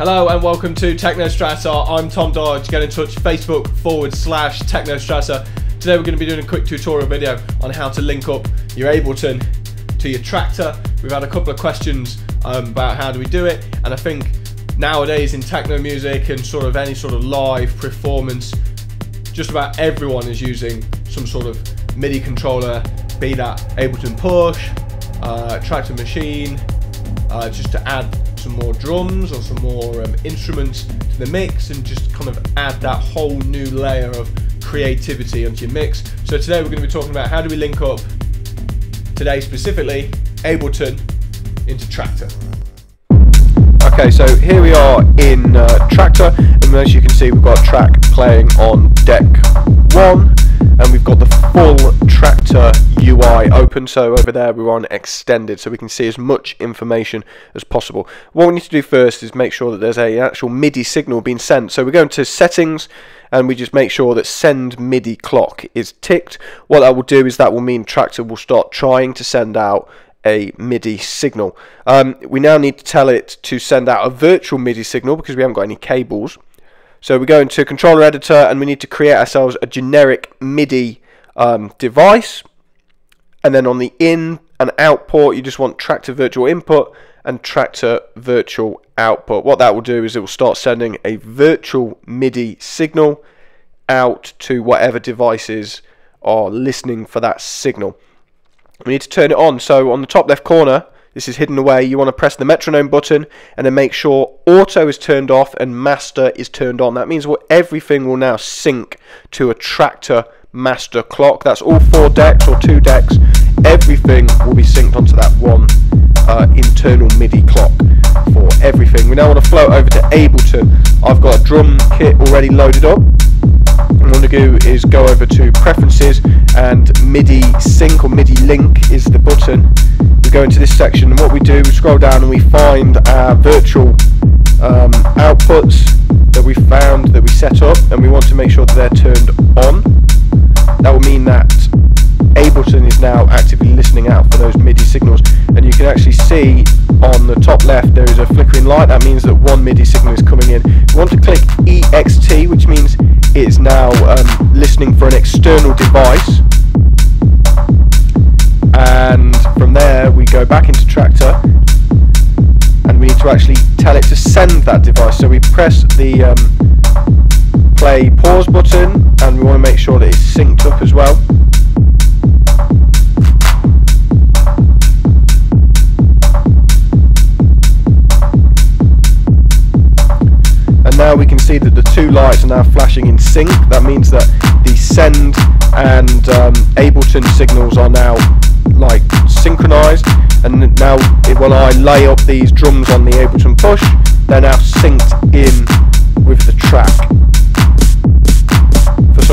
Hello and welcome to TechnoStrasse. I'm Tom Dodge. Get in touch Facebook forward slash TechnoStrasse. Today we're going to be doing a quick tutorial video on how to link up your Ableton to your Traktor. We've had a couple of questions um, about how do we do it, and I think nowadays in techno music and sort of any sort of live performance, just about everyone is using some sort of MIDI controller, be that Ableton Push, uh, Traktor Maschine, uh, just to add some more drums or some more um, instruments to the mix and just kind of add that whole new layer of creativity onto your mix. So today we're going to be talking about how do we link up, today specifically, Ableton into Traktor. Okay, so here we are in uh, Traktor, and as you can see, we've got track playing on deck one, and we've got the full Traktor UI open. So over there, we're on extended, so we can see as much information as possible. What we need to do first is make sure that there's a actual MIDI signal being sent. So we go into settings, and we just make sure that send MIDI clock is ticked. What that will do is that will mean Traktor will start trying to send out a MIDI signal. Um, we now need to tell it to send out a virtual MIDI signal because we haven't got any cables. So we go into controller editor and we need to create ourselves a generic MIDI um, device. And then on the in and out port, you just want Traktor virtual input and Traktor virtual output. What that will do is it will start sending a virtual MIDI signal out to whatever devices are listening for that signal. We need to turn it on. So on the top left corner, this is hidden away. You want to press the metronome button and then make sure auto is turned off and master is turned on. That means well, everything will now sync to a Traktor master clock. That's all four decks or two decks. Everything will be synced onto that one uh, internal MIDI clock for everything. We now want to float over to Ableton. I've got a drum kit already loaded up. What I want to do is go over to preferences and MIDI sync or MIDI link is the button. We go into this section and what we do, we scroll down and we find our virtual um, outputs that we found that we set up and we want to make sure that they're turned on. That will mean that Ableton is now actively listening out for those MIDI signals. And you can actually see on the top left there is a flickering light. That means that one MIDI signal is coming in. We want to click EXT which means it is now um, listening for an external device. And from there we go back into Traktor and we need to actually tell it to send that device. So we press the um, play pause button and we want to make sure that it's synced up as well. And now we can see that the two lights are now flashing in sync. That means that the send and um, Ableton signals are now like synchronized. And now when I lay up these drums on the Ableton push they're now synced in with the track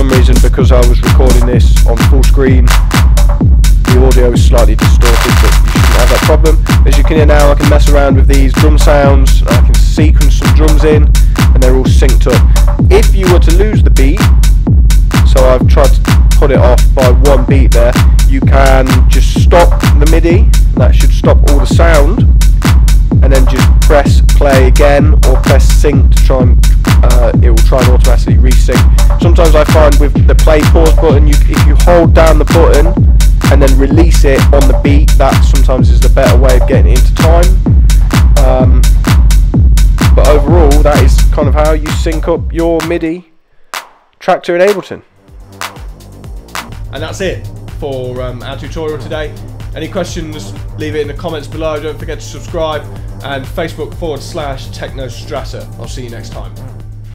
some reason because I was recording this on full screen. The audio is slightly distorted but you shouldn't have that problem. As you can hear now I can mess around with these drum sounds I can sequence some drums in and they're all synced up. If you were to lose the beat so I've tried to put it off by one beat there you can just stop the MIDI that should stop all the sound and then just press play again or press sync to try and uh, it will try and automatically resync sometimes I find with the play pause button you, if you hold down the button and then release it on the beat that sometimes is the better way of getting it into time um, but overall that is kind of how you sync up your MIDI Traktor in Ableton And that's it for um, our tutorial today. Any questions, leave it in the comments below. Don't forget to subscribe and Facebook forward slash TechnoStrasse. I'll see you next time.